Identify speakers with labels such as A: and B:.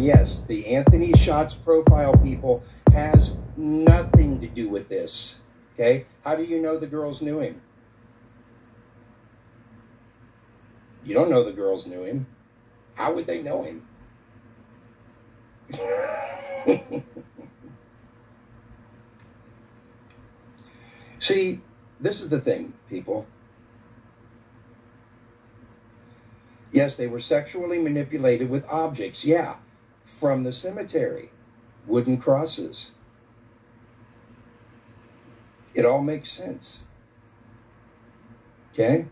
A: And yes, the Anthony Shots profile people has nothing to do with this. Okay? How do you know the girls knew him? You don't know the girls knew him. How would they know him? See, this is the thing, people. Yes, they were sexually manipulated with objects, yeah, from the cemetery, wooden crosses. It all makes sense. Okay?